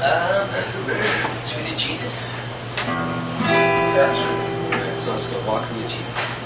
Um, should we do Jesus? Yeah, sure. Alright, so let's go walking with Jesus.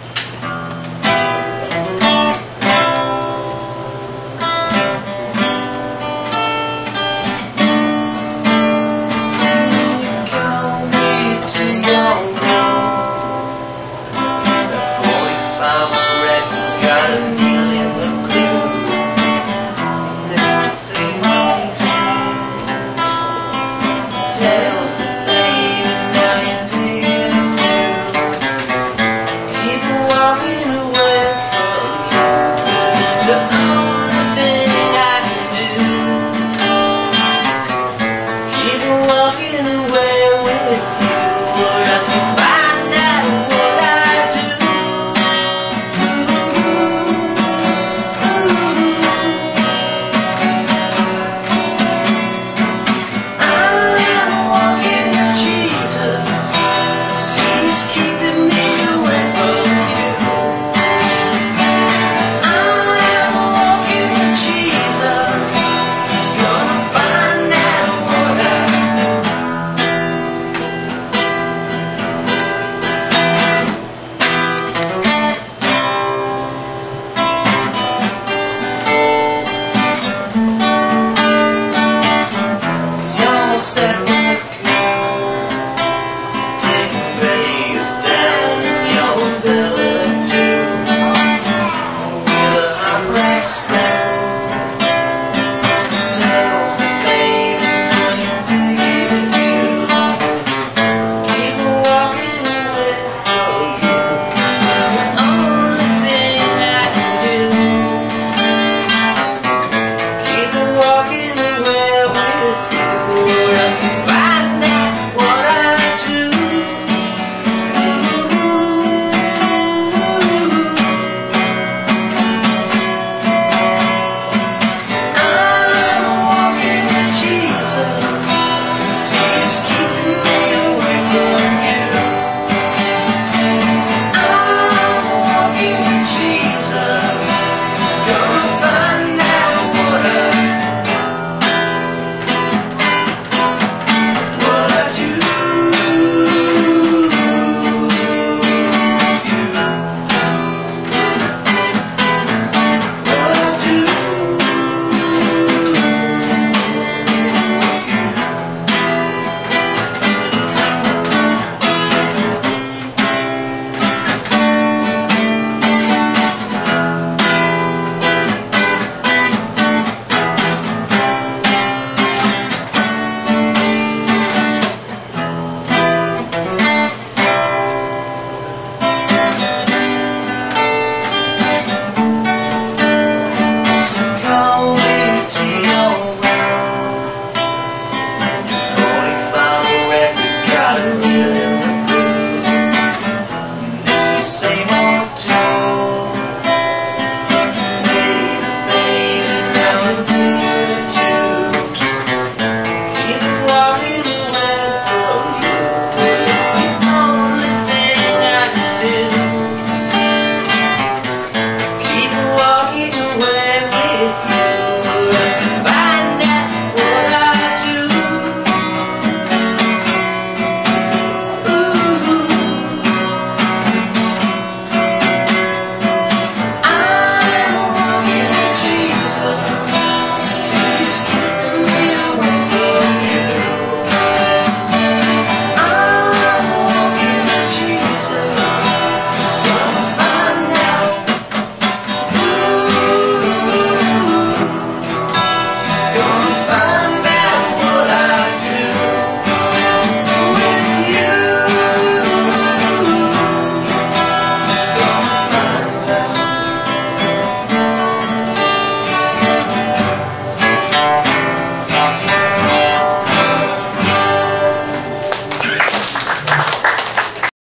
Hallelujah.